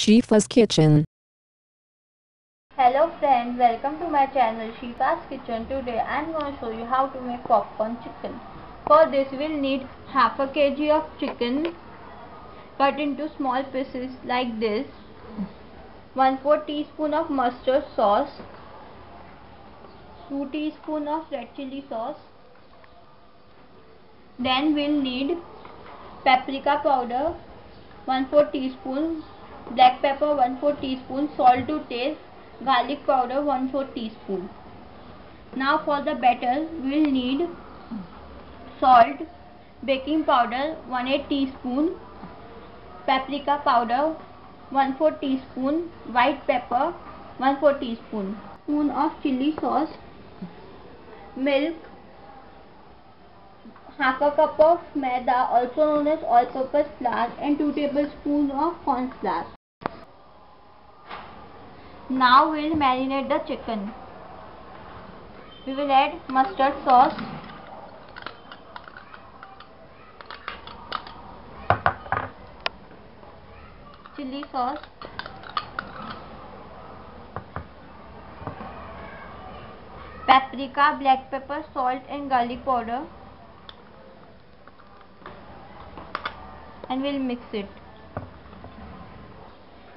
Shifa's Kitchen. Hello friends, welcome to my channel Shifa's Kitchen. Today I am going to show you how to make popcorn chicken. For this we will need half a kg of chicken cut into small pieces like this. 1 4 teaspoon of mustard sauce. 2 teaspoon of red chili sauce. Then we'll need paprika powder 1 4 teaspoon black pepper 1 4 teaspoon salt to taste garlic powder 1 4 teaspoon. Now for the batter we'll need salt baking powder 1 8 teaspoon paprika powder 1 4 teaspoon white pepper 1 4 teaspoon. Spoon of chili sauce milk half a cup of maida also known as all purpose flour and 2 tablespoons of corn flour now we'll marinate the chicken. We will add mustard sauce. Chili sauce. Paprika, black pepper, salt and garlic powder. And we'll mix it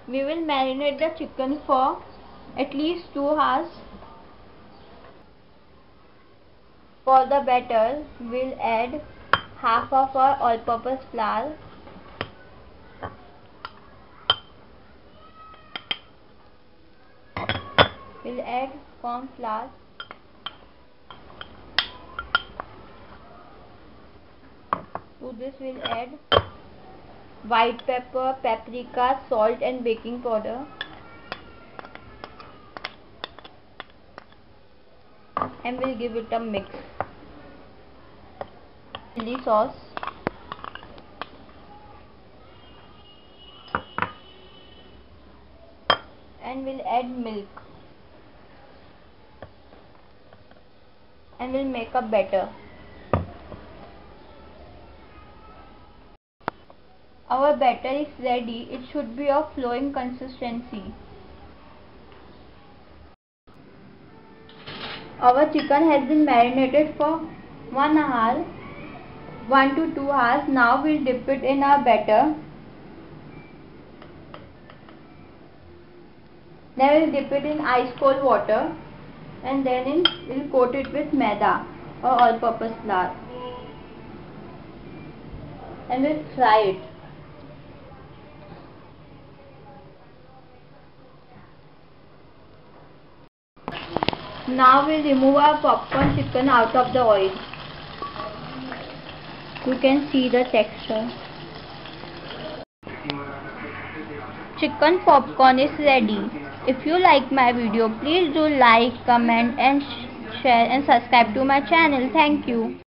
we will marinate the chicken for at least 2 hours. For the batter we'll add half of our all-purpose flour. We'll add corn flour. To this we'll add white pepper, paprika, salt and baking powder. And we'll give it a mix. Chili sauce. And we'll add milk. And we'll make a batter. Our batter is ready. It should be of flowing consistency. Our chicken has been marinated for 1 hour, 1 to 2 hours. Now we'll dip it in our batter. Then we'll dip it in ice cold water and then in, we'll coat it with maida or all purpose flour and we'll fry it. Now we will remove our popcorn chicken out of the oil. You can see the texture. Chicken popcorn is ready. If you like my video, please do like, comment and share and subscribe to my channel. Thank you.